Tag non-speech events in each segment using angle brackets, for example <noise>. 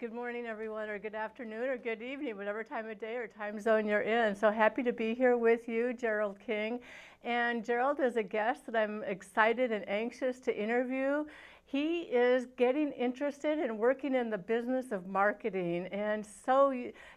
good morning, everyone, or good afternoon, or good evening, whatever time of day or time zone you're in. So happy to be here with you, Gerald King. And Gerald is a guest that I'm excited and anxious to interview. He is getting interested in working in the business of marketing and so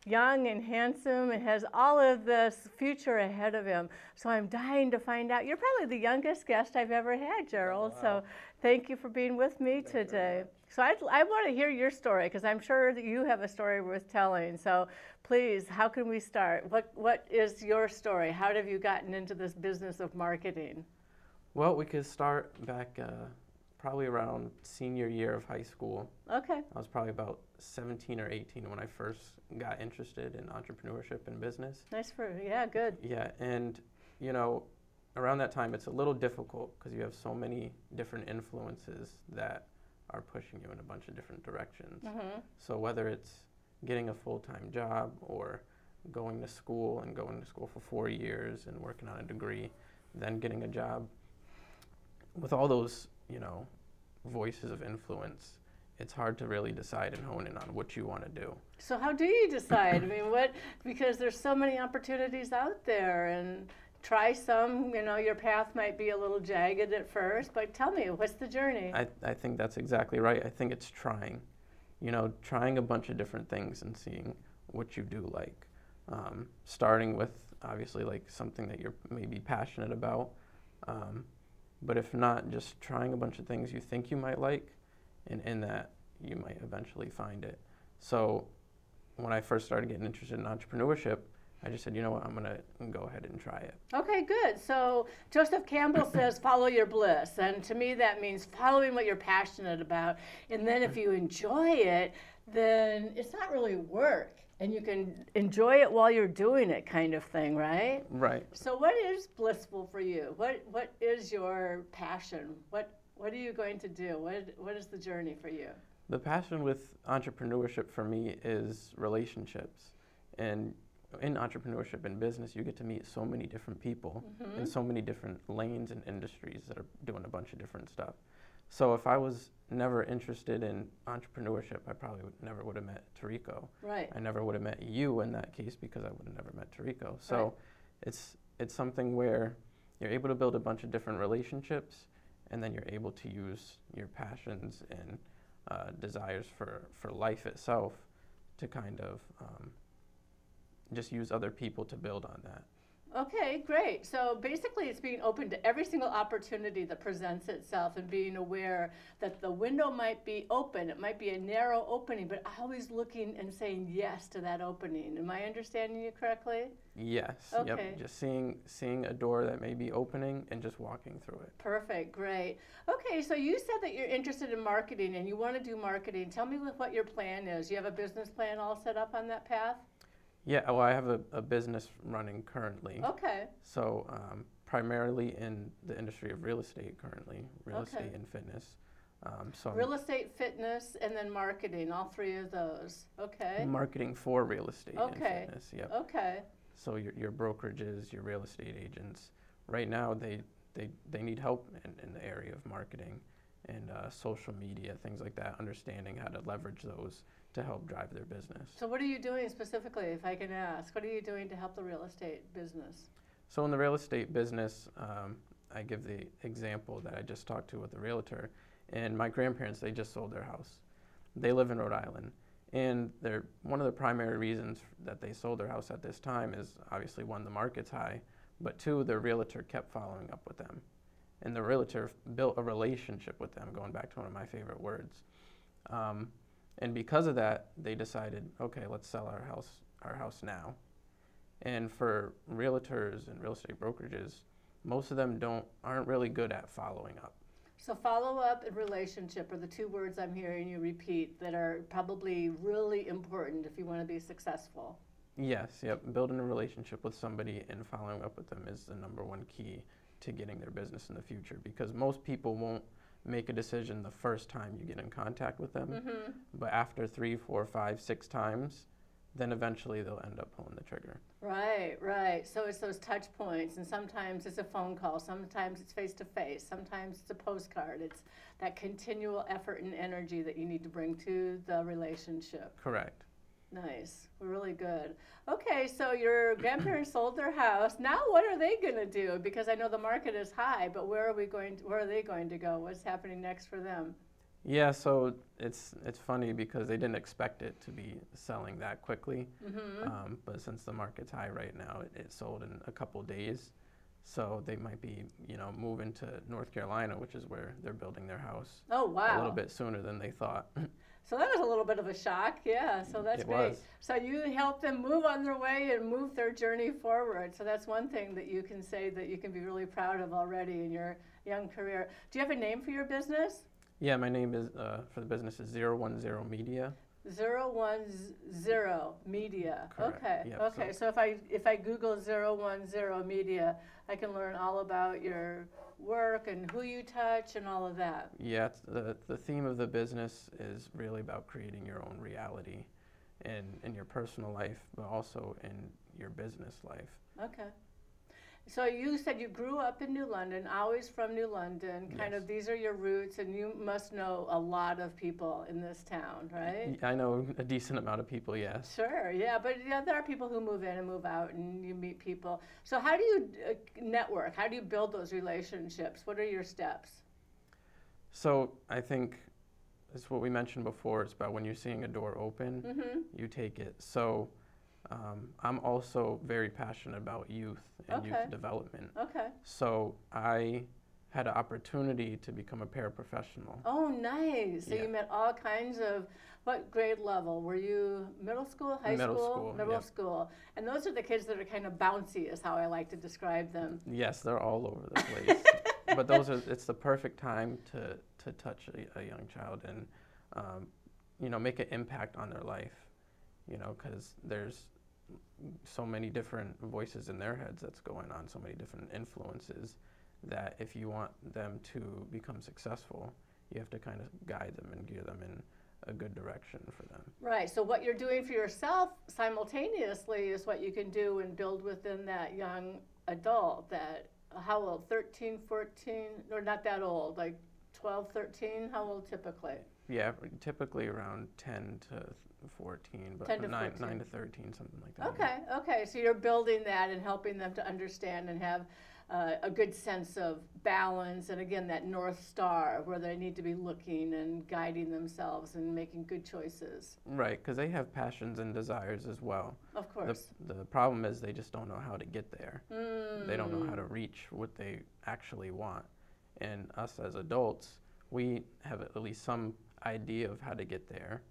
young and handsome and has all of this future ahead of him. So I'm dying to find out. You're probably the youngest guest I've ever had, Gerald. Oh, wow. So thank you for being with me Thank today. So I'd, I want to hear your story because I'm sure that you have a story worth telling. So please, how can we start? What What is your story? How have you gotten into this business of marketing? Well, we could start back uh, probably around senior year of high school. Okay. I was probably about 17 or 18 when I first got interested in entrepreneurship and business. Nice for yeah, good. Yeah, and you know, around that time, it's a little difficult because you have so many different influences that are pushing you in a bunch of different directions. Mm-hmm. So whether it's getting a full-time job or going to school and going to school for four years and working on a degree, then getting a job, with all those, you know, voices of influence, it's hard to really decide and hone in on what you want to do. So how do you decide? I mean, what because there's so many opportunities out there and try some. You know, your path might be a little jagged at first, but tell me, what's the journey? I, I think that's exactly right. I think it's trying. You know, trying a bunch of different things and seeing what you do like. Um, starting with obviously like something that you're maybe passionate about. Um, but if not, just trying a bunch of things you think you might like, and in that, you might eventually find it. So when I first started getting interested in entrepreneurship, I just said, you know what, I'm going to go ahead and try it. Okay, good. So Joseph Campbell <coughs> says, follow your bliss. And to me, that means following what you're passionate about. And then if you enjoy it, then it's not really work. And you can enjoy it while you're doing it, kind of thing, right? Right. So, what is blissful for you? What What is your passion? What What are you going to do? What What is the journey for you? The passion with entrepreneurship for me is relationships, and in entrepreneurship and business, you get to meet so many different people mm-hmm. in so many different lanes and industries that are doing a bunch of different stuff. So if I was never interested in entrepreneurship, I probably would, never would have met Tariko. Right. I never would have met you in that case because I would have never met Tariko. So right. it's it's something where you're able to build a bunch of different relationships, and then you're able to use your passions and uh, desires for, for life itself to kind of um, just use other people to build on that. Okay, great. So basically, it's being open to every single opportunity that presents itself and being aware that the window might be open. It might be a narrow opening, but always looking and saying yes to that opening. Am I understanding you correctly? Yes. Okay. Yep. Just seeing seeing a door that may be opening and just walking through it. Perfect. Great. Okay. So you said that you're interested in marketing and you want to do marketing. Tell me what your plan is. You have a business plan all set up on that path? Yeah, well, I have a, a business running currently. Okay. So um, primarily in the industry of real estate currently, real okay. estate and fitness. Um, so real estate, fitness, and then marketing. All three of those. Okay. Marketing for real estate okay. and fitness. Yep. Okay. So your your brokerages, your real estate agents, right now they they, they need help in, in the area of marketing and uh, social media, things like that. Understanding how to leverage those to help drive their business. So, what are you doing specifically, if I can ask? What are you doing to help the real estate business? So, in the real estate business, um, I give the example that I just talked to with the realtor, and my grandparents they just sold their house. They live in Rhode Island, and they're one of the primary reasons that they sold their house at this time is obviously one the market's high, but two the realtor kept following up with them, and the realtor built a relationship with them. Going back to one of my favorite words. Um, and because of that, they decided, okay, let's sell our house, our house now. And for realtors and real estate brokerages, most of them don't aren't really good at following up. So follow up and relationship are the two words I'm hearing you repeat that are probably really important if you want to be successful. Yes, yep. Building a relationship with somebody and following up with them is the number one key to getting their business in the future because most people won't make a decision the first time you get in contact with them. Mm-hmm. But after three, four, five, six times, then eventually they'll end up pulling the trigger. Right, right. So it's those touch points, and sometimes it's a phone call, sometimes it's face to face, sometimes it's a postcard. It's that continual effort and energy that you need to bring to the relationship. Correct. Nice, We're really good. Okay, so your grandparents sold their house. Now, what are they going to do? Because I know the market is high, but where are we going? To, where are they going to go? What's happening next for them? Yeah, so it's it's funny because they didn't expect it to be selling that quickly, mm-hmm. um, but since the market's high right now, it, it sold in a couple days. So they might be, you know, moving to North Carolina, which is where they're building their house. Oh wow! A little bit sooner than they thought. <laughs> so that was a little bit of a shock, yeah. So that's it great. Was. So you help them move on their way and move their journey forward. So that's one thing that you can say that you can be really proud of already in your young career. Do you have a name for your business? Yeah, my name is uh, for the business is Zero One Zero Media. Zero one zero media. Correct. Okay. Yep, okay. So. so. if I if I Google zero one zero media, I can learn all about your work and who you touch and all of that. Yeah. the the theme of the business is really about creating your own reality, in in your personal life, but also in your business life. Okay. So you said you grew up in New London, always from New London. Kind yes. of these are your roots, and you must know a lot of people in this town, right? I know a decent amount of people, yes. Sure, yeah, but yeah, there are people who move in and move out, and you meet people. So how do you uh, network? How do you build those relationships? What are your steps? So I think it's what we mentioned before. It's about when you're seeing a door open, mm-hmm. you take it. So um, I'm also very passionate about youth and Okay. youth development. Okay. So I had an opportunity to become a paraprofessional. Oh, nice. So Yeah. you met all kinds of. What grade level were you? Middle school, high Middle school, school, middle yep. school, and those are the kids that are kind of bouncy, is how I like to describe them. Yes, they're all over the <laughs> place. but those are it's the perfect time to to touch a, a young child and um, you know make an impact on their life. You know, because there's so many different voices in their heads that's going on, so many different influences that if you want them to become successful, you have to kind of guide them and gear them in a good direction for them. Right. So what you're doing for yourself simultaneously is what you can do and build within that young adult that how old 13 14 or not that old like 12 13 how old typically Yeah, typically around 10 to 14, but 10 to 9, 14. 9 to 13, something like that. okay okay so you're building that and helping them to understand and have uh, a good sense of balance and again that north star where they need to be looking and guiding themselves and making good choices Right, because they have passions and desires as well. of The, course the problem is they just don't know how to get there. They don't know how Mm. to reach what they actually want. And us as adults, we have at least some idea of how to get there.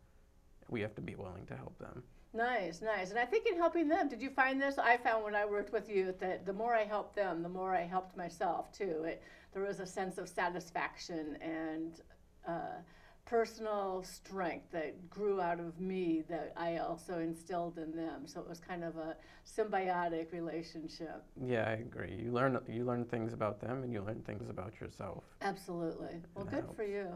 We have to be willing to help them. Nice, nice. And I think in helping them, did you find this? I found when I worked with youth that the more I helped them, the more I helped myself too. It, there was a sense of satisfaction and uh, personal strength that grew out of me that I also instilled in them. So it was kind of a symbiotic relationship. Yeah, I agree. You learn you learn things about them, and you learn things about yourself. Absolutely. Well, good helps. for you.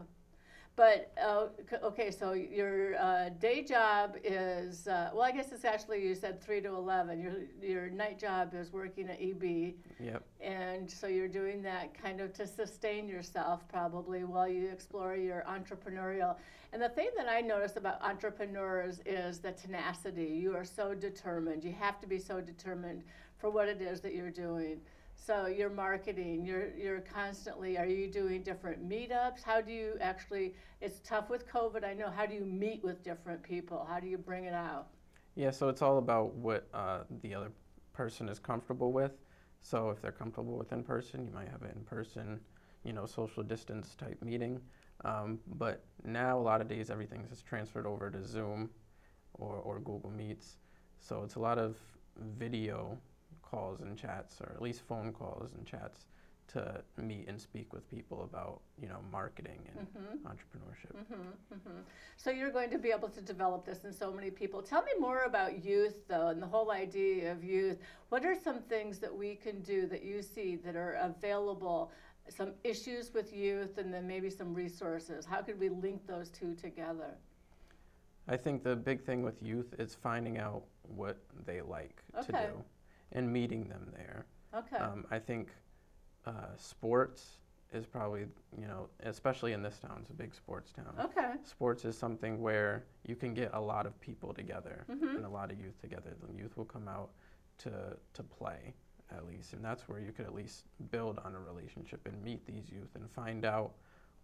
But uh, okay, so your uh, day job is uh, well, I guess it's actually you said three to eleven. Your your night job is working at EB, Yep. and so you're doing that kind of to sustain yourself probably while you explore your entrepreneurial. And the thing that I notice about entrepreneurs is the tenacity. You are so determined. You have to be so determined for what it is that you're doing. So you're marketing, you're you're constantly are you doing different meetups? How do you actually it's tough with COVID, I know. How do you meet with different people? How do you bring it out? Yeah, so it's all about what uh, the other person is comfortable with. So if they're comfortable with in person, you might have an in person, you know, social distance type meeting. Um, but now a lot of days everything is transferred over to Zoom or, or Google Meets. So it's a lot of video calls and chats, or at least phone calls and chats, to meet and speak with people about, you know, marketing and Mhm. entrepreneurship. hmm hmm So you're going to be able to develop this in so many people. Tell me more about youth, though, and the whole idea of youth. What are some things that we can do that you see that are available? Some issues with youth, and then maybe some resources. How could we link those two together? I think the big thing with youth is finding out what they like to Okay. do and meeting them there. Okay. Um, I think uh, sports is probably, you know, especially in this town, it's a big sports town. okay. Sports is something where you can get a lot of people together Mhm. and a lot of youth together. The youth will come out to, to play at least, and that's where you could at least build on a relationship and meet these youth and find out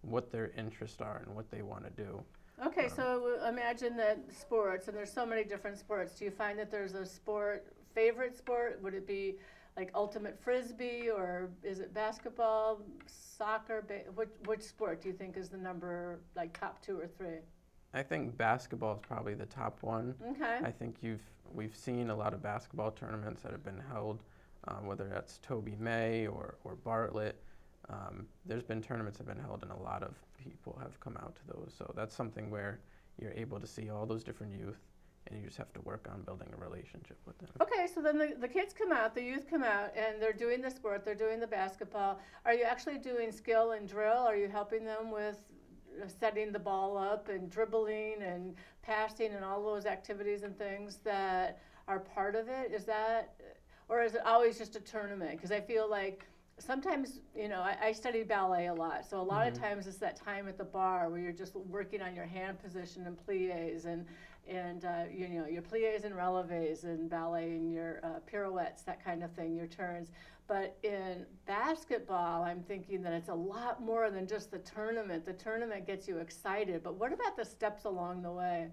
what their interests are and what they want to do. Okay, Um, so imagine that sports, and there's so many different sports. Do you find that there's a sport, favorite sport? Would it be like ultimate frisbee, or is it basketball, soccer? Ba- which, which sport do you think is the number, like top two or three? I think basketball is probably the top one. Okay. I think you've we've seen a lot of basketball tournaments that have been held, um, whether that's Toby May or, or Bartlett. Um, there's been tournaments that have been held, and a lot of people have come out to those. So that's something where you're able to see all those different youth, and you just have to work on building a relationship with them. Okay, so then the, the kids come out, the youth come out, and they're doing the sport, they're doing the basketball. Are you actually doing skill and drill? Are you helping them with uh, setting the ball up and dribbling and passing and all those activities and things that are part of it? Is that, or is it always just a tournament? Because I feel like sometimes, you know, I, I study ballet a lot, so a lot of Mhm. times it's that time at the bar where you're just working on your hand position and plies and and uh, you know your plies and releves and ballet and your uh, pirouettes, that kind of thing, your turns. But in basketball, I'm thinking that it's a lot more than just the tournament. The tournament gets you excited, but what about the steps along the way?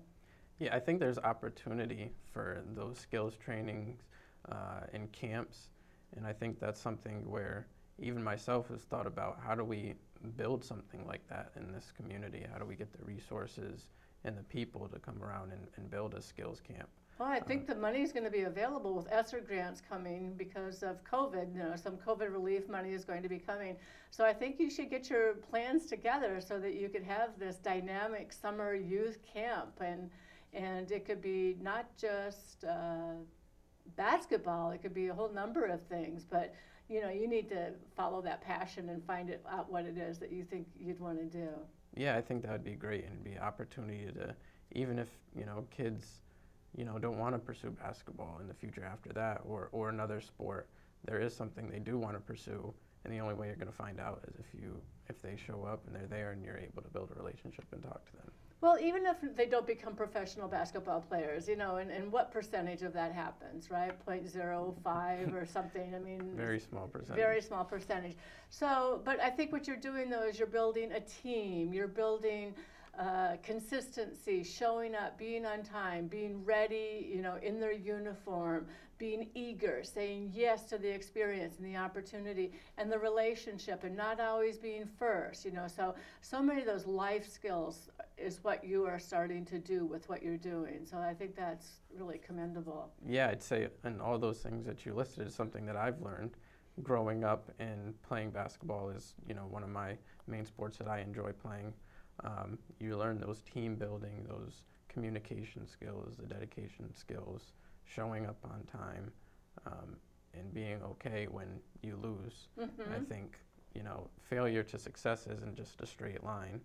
Yeah, I think there's opportunity for those skills trainings uh, in camps, and I think that's something where even myself has thought about how do we build something like that in this community? How do we get the resources and the people to come around and, and build a skills camp? Well, I think the money is going to be available with ESSER grants coming because of COVID. You know, some COVID relief money is going to be coming. So I think you should get your plans together so that you could have this dynamic summer youth camp, and and it could be not just uh, basketball. It could be a whole number of things. But you know, you need to follow that passion and find it out what it is that you think you'd want to do. Yeah, I think that would be great and be an opportunity to, even if you know kids, you know, don't want to pursue basketball in the future after that or or another sport, there is something they do want to pursue, and the only way you're going to find out is if you if they show up and they're there and you're able to build a relationship and talk to them. Well, even if they don't become professional basketball players, you know, and, and what percentage of that happens, right? 0.05 or <laughs> something. I mean, Very small percentage. very small percentage. So, but I think what you're doing though is you're building a team. You're building uh, consistency, showing up, being on time, being ready, you know, in their uniform, being eager, saying yes to the experience and the opportunity and the relationship, and not always being first. You know, so so many of those life skills is what you are starting to do with what you're doing. So I think that's really commendable. Yeah, I'd say, and all those things that you listed is something that I've learned growing up and playing basketball is, you know, one of my main sports that I enjoy playing. Um, you learn those team building, those communication skills, the dedication skills, showing up on time, um, and being okay when you lose. I Mhm. think, you know, failure to success isn't just a straight line.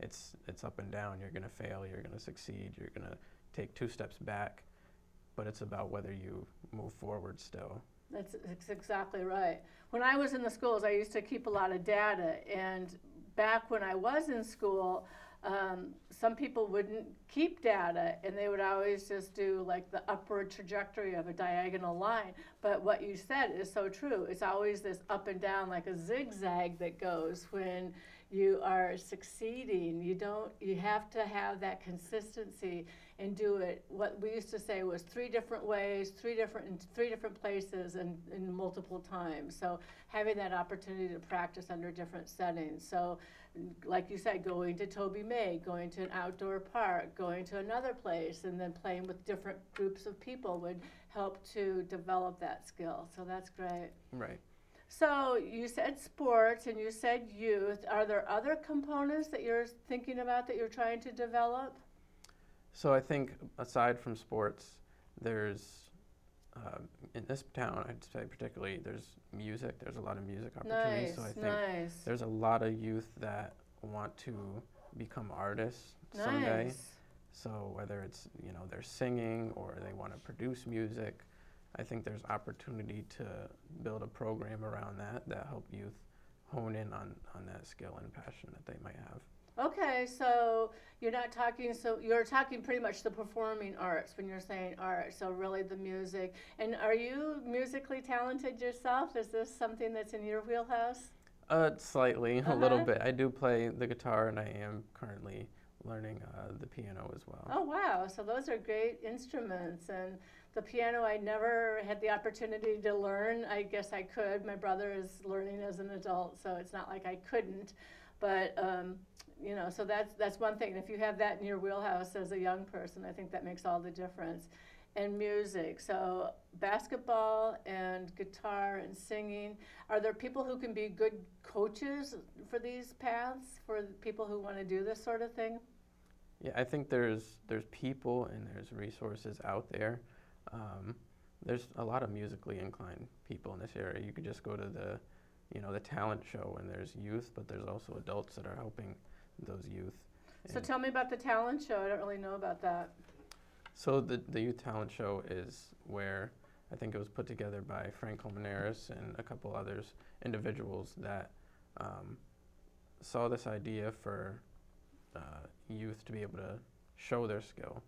It's it's up and down. You're gonna fail. You're gonna succeed. You're gonna take two steps back, but it's about whether you move forward still. That's, that's exactly right. When I was in the schools, I used to keep a lot of data, and back when I was in school, um, some people wouldn't keep data, and they would always just do like the upward trajectory of a diagonal line. But what you said is so true. It's always this up and down, like a zigzag that goes when you are succeeding. You don't. You have to have that consistency and do it what we used to say was three different ways three different in three different places and, and multiple times so having that opportunity to practice under different settings so like you said going to toby may going to an outdoor park going to another place and then playing with different groups of people would help to develop that skill so that's great Right. So you said sports and you said youth are there other components that you're thinking about that you're trying to develop So I think aside from sports, there's um, in this town, I'd say particularly, there's music. There's a lot of music opportunities. nice so I think nice there's a lot of youth that want to become artists someday. Nice. So whether it's you know they're singing or they want to produce music, I think there's opportunity to build a program around that that help youth hone in on, on that skill and passion that they might have. Okay, so you're not talking, so you're talking pretty much the performing arts when you're saying art, so really the music. And are you musically talented yourself? Is this something that's in your wheelhouse? Uh, slightly, Uh-huh. a little bit. I do play the guitar and I am currently learning uh, the piano as well. Oh, wow. So those are great instruments. And the piano, I never had the opportunity to learn. I guess I could. My brother is learning as an adult, so it's not like I couldn't. But, um, you know, so that's, that's one thing. If you have that in your wheelhouse as a young person, I think that makes all the difference. And music. So basketball and guitar and singing. Are there people who can be good coaches for these paths for people who want to do this sort of thing? Yeah, I think there's there's people and there's resources out there. Um, there's a lot of musically inclined people in this area. You could just go to the, you know, the talent show and there's youth, but there's also adults that are helping those youth. So And tell me about the talent show. I don't really know about that. So the the youth talent show is where I think it was put together by Frank Colmenares and a couple others individuals that um, saw this idea for uh, youth to be able to show their skill,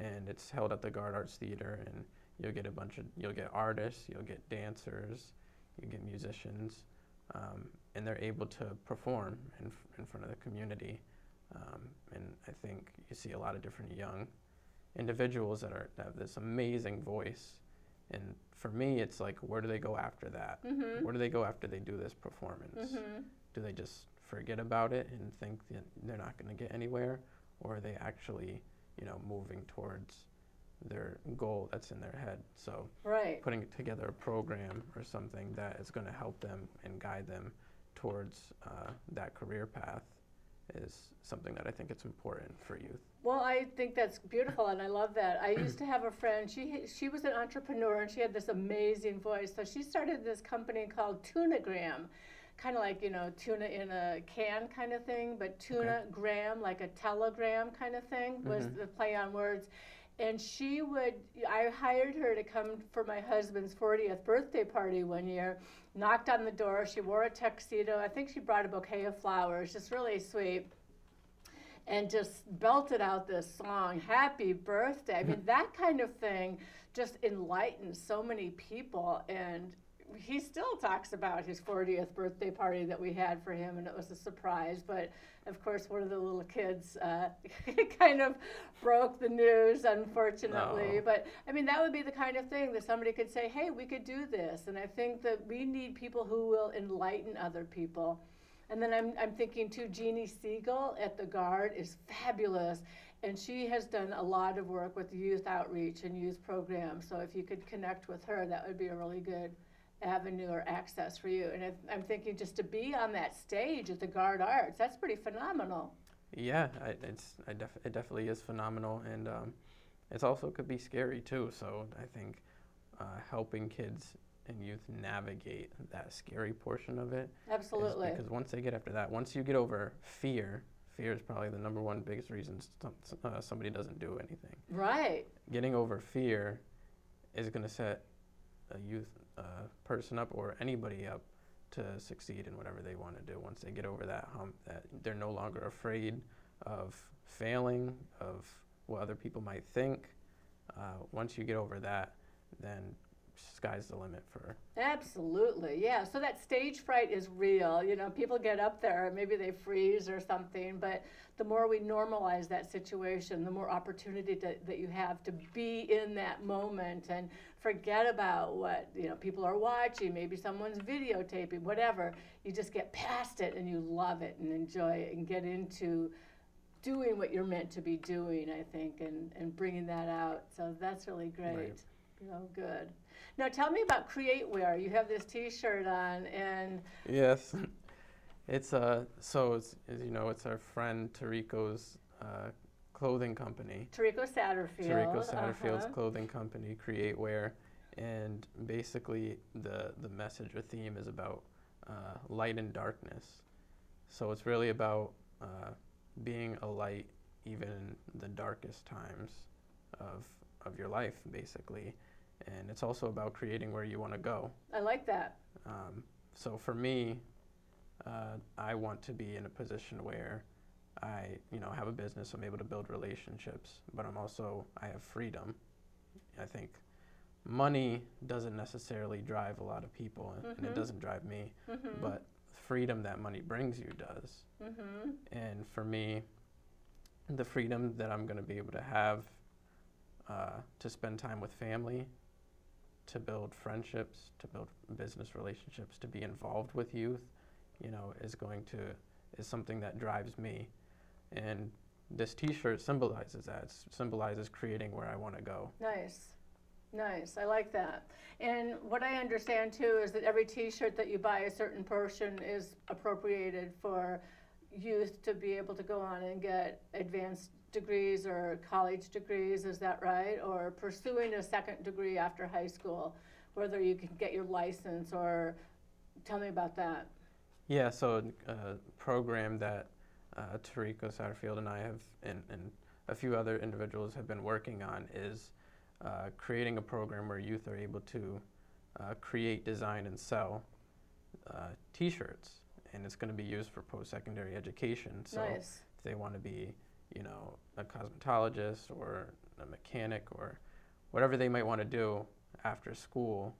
and it's held at the Garde Arts Theater, and you'll get a bunch of you'll get artists, you'll get dancers, you get musicians, um, and they're able to perform in in front of the community, um, and I think you see a lot of different young individuals that are that have this amazing voice, and for me, it's like where do they go after that? Mm-hmm. Where do they go after they do this performance? Mm-hmm. do they just forget about it and think that they're not going to get anywhere or are they actually you know moving towards their goal that's in their head so Right. putting together a program or something that is going to help them and guide them towards uh, that career path is something that i think it's important for youth Well, I think that's beautiful, and I love that. I used to have a friend. She she was an entrepreneur, and she had this amazing voice. So she started this company called Tunagram, kind of like you know tuna in a can kind of thing, but tuna gram like a telegram kind of thing was Mhm. the play on words. And she would, I hired her to come for my husband's 40th birthday party one year. Knocked on the door. She wore a tuxedo. I think she brought a bouquet of flowers, just really sweet and just belted out this song, Happy Birthday. I mean, <laughs> that kind of thing just enlightens so many people. And he still talks about his 40th birthday party that we had for him, and it was a surprise. But of course, one of the little kids uh, <laughs> kind of broke the news, unfortunately. Oh. But I mean, that would be the kind of thing that somebody could say, hey, we could do this. And I think that we need people who will enlighten other people. And then I'm, I'm thinking too, Jeannie Siegel at the Garde is fabulous. And she has done a lot of work with youth outreach and youth programs. So if you could connect with her, that would be a really good avenue or access for you. And I'm thinking just to be on that stage at the Garde Arts, that's pretty phenomenal. yeah I, it's I def- it definitely is phenomenal and um, it's also could be scary too so i think uh, helping kids and youth navigate that scary portion of it. Absolutely. because once they get after that, once you get over fear, fear is probably the number one biggest reason uh, somebody doesn't do anything. Right. Getting over fear is going to set a youth uh, person up or anybody up to succeed in whatever they want to do. Once they get over that hump, that they're no longer afraid of failing, of what other people might think. Uh, once you get over that, then sky's the limit for Absolutely, yeah. So that stage fright is real. You know, people get up there, maybe they freeze or something, but the more we normalize that situation, the more opportunity to, that you have to be in that moment and forget about what, you know, people are watching, maybe someone's videotaping, whatever. You just get past it and you love it and enjoy it and get into doing what you're meant to be doing, I think, and, and bringing that out. So that's really great. Right. Oh, good. Now tell me about Cre8 Wear. You have this T-shirt on, and Yes, it's uh so it's, as you know it's our friend Tariko's uh, clothing company. Tariko Satterfield. Tariko Satterfield's uh-huh. clothing company, Cre8 Wear, and basically the the message or theme is about uh, light and darkness. So it's really about uh, being a light even in the darkest times of of your life, basically. And it's also about creating where you want to go. I like that. Um, so for me, uh, I want to be in a position where I, you know, have a business. I'm able to build relationships, but I'm also I have freedom. I think money doesn't necessarily drive a lot of people, and it Mhm. doesn't drive me. Mhm. But freedom that money brings you does. Mhm. And for me, the freedom that I'm going to be able to have uh, to spend time with family, to build friendships, to build business relationships, to be involved with youth, you know, is going to is something that drives me. And this T-shirt symbolizes that. It symbolizes creating where I want to go. Nice. Nice. I like that. And what I understand too is that every T-shirt that you buy, a certain portion is appropriated for youth to be able to go on and get advanced degrees or college degrees. Is that right? Or pursuing a second degree after high school, whether you can get your license or tell me about that. Yeah, so a program that uh, Tariko Satterfield and I have, and, and a few other individuals have been working on is uh, creating a program where youth are able to uh, create, design, and sell uh, T-shirts, and it's going to be used for post-secondary education. So nice. if they want to be, you know, a cosmetologist or a mechanic or whatever they might want to do after school,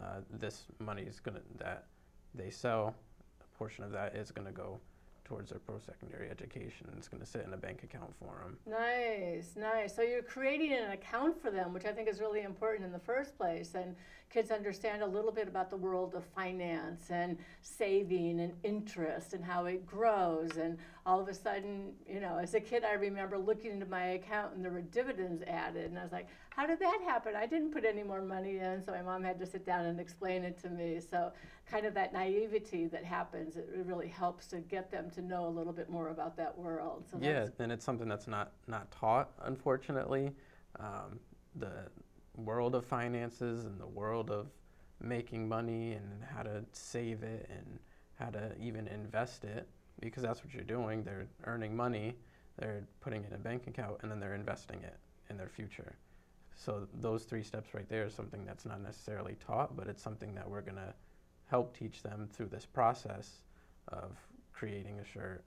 uh, this money is going to that they sell a portion of that is going to go towards their post-secondary education. It's going to sit in a bank account for them. Nice, nice. So you're creating an account for them, which I think is really important in the first place. And kids understand a little bit about the world of finance and saving and interest and how it grows. And all of a sudden, you know, as a kid, I remember looking into my account and there were dividends added. And I was like, how did that happen? I didn't put any more money in. So my mom had to sit down and explain it to me. So, kind of that naivety that happens, it really helps to get them to know a little bit more about that world. So yeah, and it's something that's not not taught, unfortunately. Um, the world of finances and the world of making money and how to save it and how to even invest it, because that's what you're doing. They're earning money, they're putting it in a bank account, and then they're investing it in their future. So those three steps right there is something that's not necessarily taught, but it's something that we're gonna help teach them through this process of creating a shirt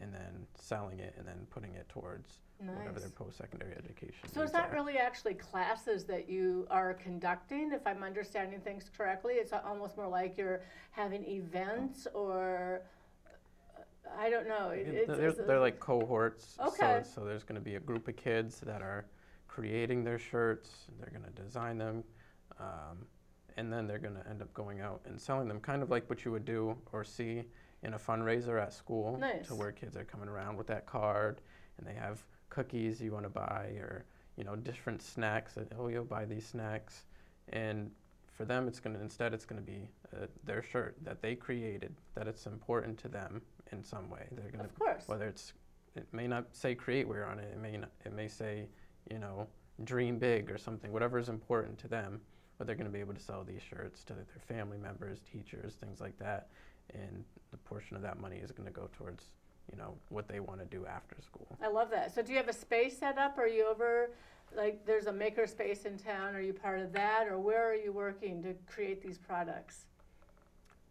and then selling it and then putting it towards whatever their post-secondary education So is needs that are. really actually classes that you are conducting, if I'm understanding things correctly? It's almost more like you're having events or, I don't know. It- it's- they're, it's- they're like cohorts. Okay. So, so there's going to be a group of kids that are creating their shirts. They're going to design them, um, and then they're going to end up going out and selling them, kind of like what you would do or see in a fundraiser at school, Nice. to where kids are coming around with that card, and they have cookies you want to buy, or you know different snacks. That, oh, you'll buy these snacks, and for them, it's going to instead it's going to be uh, their shirt that they created, that it's important to them in some way. They're going to Of course. whether it's it may not say Cre8 Wear on it it may not, it may say you know dream big or something whatever is important to them but they're going to be able to sell these shirts to their family members teachers things like that and the portion of that money is going to go towards you know what they want to do after school I love that. So do you have a space set up? Are you over, like, there's a maker space in town? Are you part of that? Or where are you working to create these products?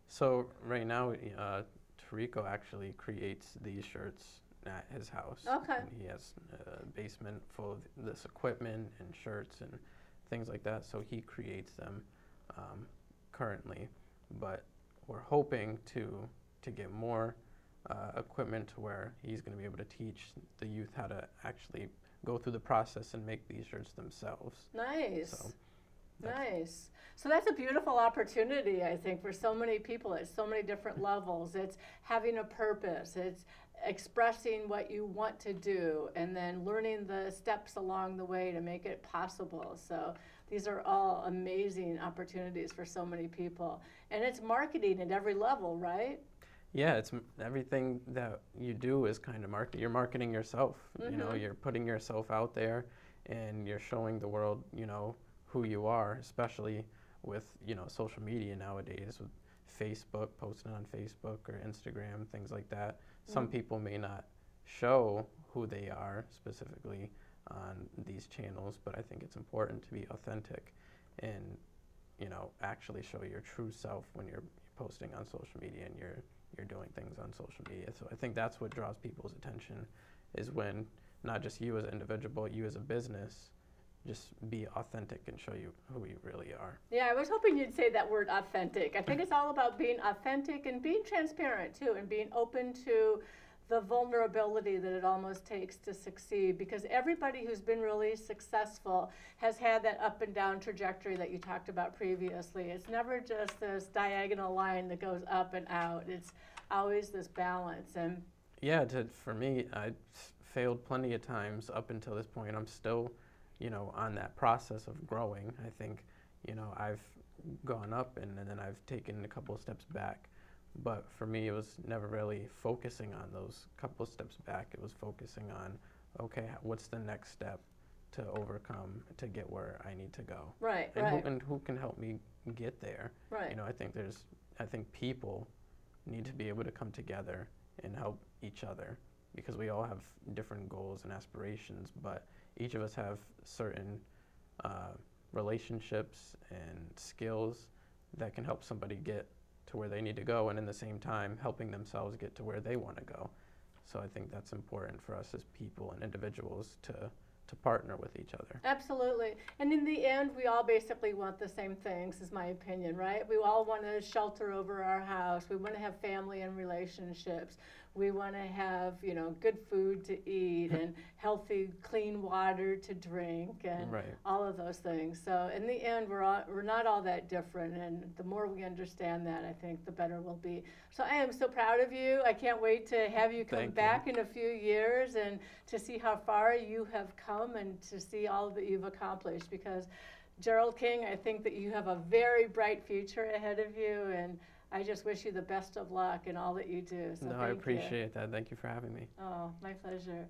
so right now uh, Tariko actually creates these shirts at his house Okay. and he has a basement full of this equipment and shirts and things like that. So he creates them um, currently, but we're hoping to to get more uh, equipment to where he's going to be able to teach the youth how to actually go through the process and make these shirts themselves. Nice. So Nice. So that's a beautiful opportunity, I think, for so many people at so many different levels. It's having a purpose, it's expressing what you want to do, and then learning the steps along the way to make it possible. So these are all amazing opportunities for so many people. And it's marketing at every level, right? Yeah, it's everything that you do is kind of market. You're marketing yourself. You know, Mhm. you're putting yourself out there, and you're showing the world, you know, who you are. Especially with you know social media nowadays, with Facebook, posting on Facebook or Instagram, things like that. Some Mm. people may not show who they are specifically on these channels, but I think it's important to be authentic and you know actually show your true self when you're posting on social media and you're you're doing things on social media. So I think that's what draws people's attention is when not just you as an individual, but you as a business just be authentic and show you who you really are. Yeah, I was hoping you'd say that word authentic. I think it's all about being authentic and being transparent too and being open to the vulnerability that it almost takes to succeed because everybody who's been really successful has had that up and down trajectory that you talked about previously. It's never just this diagonal line that goes up and out. It's always this balance and yeah, to, for me, I failed plenty of times up until this point. I'm still you know, on that process of growing, I think, you know, I've gone up and, and then I've taken a couple of steps back. But for me, it was never really focusing on those couple of steps back. It was focusing on, okay, what's the next step to overcome to get where I need to go? Right, and right. Who, and who can help me get there? Right. You know, I think there's, I think people need to be able to come together and help each other because we all have different goals and aspirations, but each of us have certain uh, relationships and skills that can help somebody get to where they need to go, and in the same time, helping themselves get to where they want to go. So I think that's important for us as people and individuals to to partner with each other. Absolutely. And in the end, we all basically want the same things, is my opinion, right? We all want to shelter over our house. We want to have family and relationships we want to have you know good food to eat <laughs> and healthy clean water to drink and right. all of those things so in the end we're all, we're not all that different and the more we understand that i think the better we'll be so i am so proud of you i can't wait to have you come Thank back you. in a few years and to see how far you have come and to see all that you've accomplished because gerald king i think that you have a very bright future ahead of you and I just wish you the best of luck in all that you do. So no, I appreciate you. that. Thank you for having me. Oh, my pleasure.